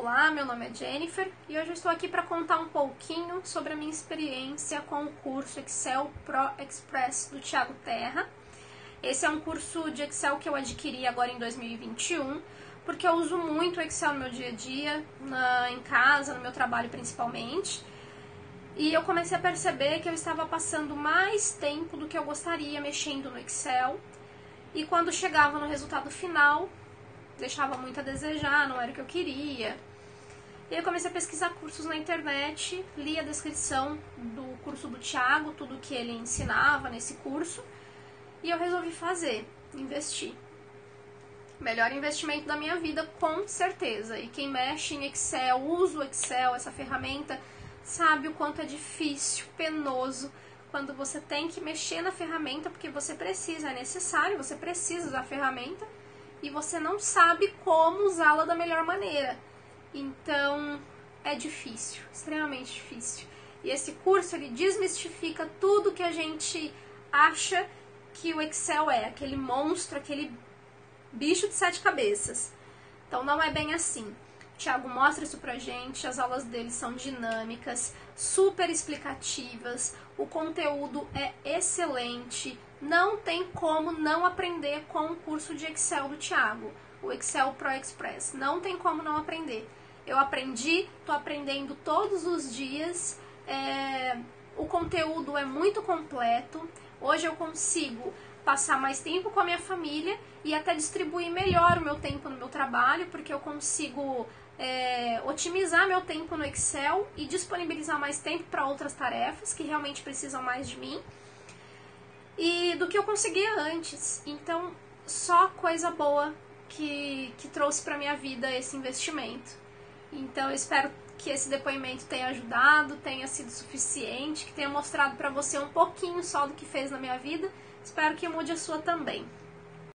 Olá, meu nome é Jennifer e hoje eu estou aqui para contar um pouquinho sobre a minha experiência com o curso Excel Pro Express do Thiago Terra. Esse é um curso de Excel que eu adquiri agora em 2021, porque eu uso muito o Excel no meu dia a dia, na, em casa, no meu trabalho principalmente. E eu comecei a perceber que eu estava passando mais tempo do que eu gostaria mexendo no Excel. E quando chegava no resultado final, deixava muito a desejar, não era o que eu queria. E eu comecei a pesquisar cursos na internet, li a descrição do curso do Thiago, tudo que ele ensinava nesse curso, e eu resolvi fazer, investir. Melhor investimento da minha vida, com certeza. E quem mexe em Excel, usa o Excel, essa ferramenta, sabe o quanto é difícil, penoso, quando você tem que mexer na ferramenta, porque você precisa, é necessário, você precisa da ferramenta e você não sabe como usá-la da melhor maneira. Então, é difícil, extremamente difícil. E esse curso ele desmistifica tudo que a gente acha que o Excel é, aquele monstro, aquele bicho de sete cabeças. Então não é bem assim. O Thiago mostra isso pra gente, as aulas dele são dinâmicas, super explicativas, o conteúdo é excelente, não tem como não aprender com o curso de Excel do Thiago, o Excel Pro Express. Não tem como não aprender. Eu aprendi, estou aprendendo todos os dias. É, o conteúdo é muito completo. Hoje eu consigo passar mais tempo com a minha família e até distribuir melhor o meu tempo no meu trabalho, porque eu consigo é, otimizar meu tempo no Excel e disponibilizar mais tempo para outras tarefas que realmente precisam mais de mim e do que eu conseguia antes. Então, só coisa boa que, que trouxe para minha vida esse investimento. Então, eu espero que esse depoimento tenha ajudado, tenha sido suficiente, que tenha mostrado para você um pouquinho só do que fez na minha vida. Espero que mude a sua também.